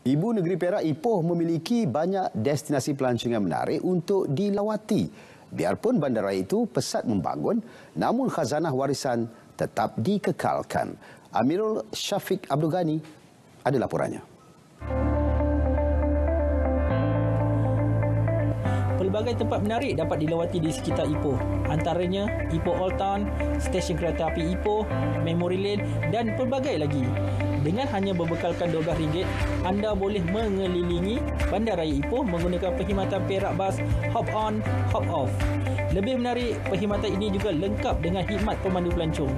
Ibu Negeri Perak Ipoh memiliki banyak destinasi pelancongan menarik untuk dilawati. Biarpun bandaraya itu pesat membangun, namun khazanah warisan tetap dikekalkan. Amirul Syafiq Abdul Ghani ada laporannya. Pelbagai tempat menarik dapat dilawati di sekitar Ipoh. Antaranya Ipoh Old Town, stesen kereta api Ipoh, Memory Lane dan pelbagai lagi. Dengan hanya berbekalkan RM12, anda boleh mengelilingi Bandaraya Ipoh menggunakan perkhidmatan perak bas Hop On, Hop Off. Lebih menarik, perkhidmatan ini juga lengkap dengan khidmat pemandu pelancong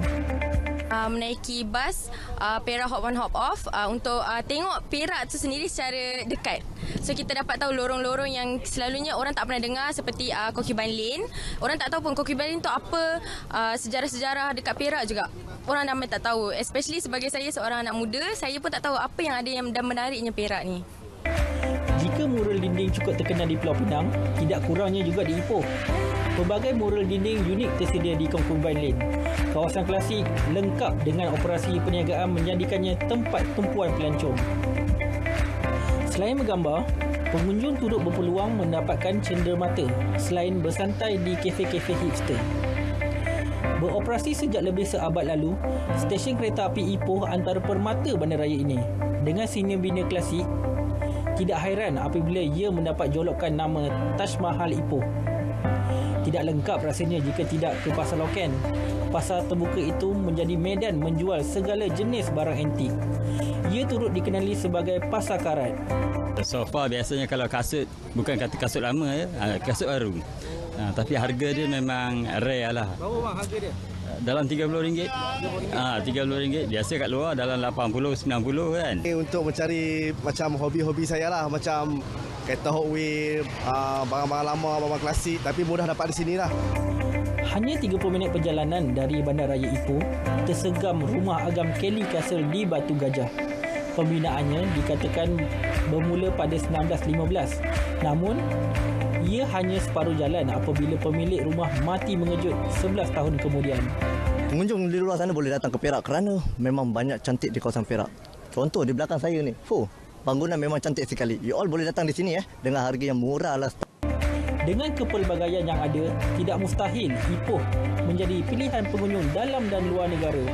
uh, menaiki bas uh, Perak Hop On Hop Off uh, untuk uh, tengok Perak tu sendiri secara dekat. So kita dapat tahu lorong-lorong yang selalunya orang tak pernah dengar seperti uh, Kokiban Lane. Orang tak tahu pun Kokiban Lane tu apa uh, sejarah-sejarah dekat Perak juga. Orang ramai tak tahu. Especially sebagai saya seorang anak muda, saya pun tak tahu apa yang ada yang dan menariknya Perak ni. Jika mural dinding cukup terkenal di Pulau Pinang, tidak kurangnya juga di Ipoh. Pelbagai mural dinding unik tersedia di Concubine Lane. Kawasan klasik lengkap dengan operasi perniagaan menjadikannya tempat tumpuan pelancong. Selain bergambar, pengunjung turut berpeluang mendapatkan cenderamata selain bersantai di kafe-kafe hipster. Beroperasi sejak lebih seabad lalu, stesen kereta api Ipoh antara permata bandaraya ini. Dengan senior bina klasik, tidak hairan apabila ia mendapat jolokan nama Taj Mahal Ipoh. Tidak lengkap rasanya jika tidak ke Pasar Loken. Pasar terbuka itu menjadi medan menjual segala jenis barang antik. Ia turut dikenali sebagai Pasar Karat. So far biasanya kalau kasut, bukan kata kasut lama ya, ah, kasut baru. Ha, tapi harga dia memang rare lah. Berapa bang harga dia? Dalam RM30. Ah, RM30. Biasa kat luar dalam 80 90 kan. Untuk mencari macam hobi-hobi saya lah macam kereta Hot Wheel, uh, barang-barang lama, barang klasik tapi mudah dapat di sini lah. Hanya 30 minit perjalanan dari Bandaraya Ipoh, tersegam rumah agam Kelly Castle di Batu Gajah. Pembinaannya dikatakan bermula pada 1915. Namun, ia hanya separuh jalan apabila pemilik rumah mati mengejut 11 tahun kemudian. Pengunjung di luar sana boleh datang ke Perak kerana memang banyak cantik di kawasan Perak. Contoh di belakang saya ni. Fuh, bangunan memang cantik sekali. You all boleh datang di sini ya dengan harga yang murah lah. Dengan kepelbagaian yang ada, tidak mustahil Ipoh menjadi pilihan pengunjung dalam dan luar negara.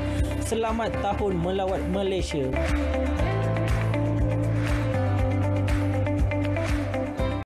Selamat tahun melawat Malaysia.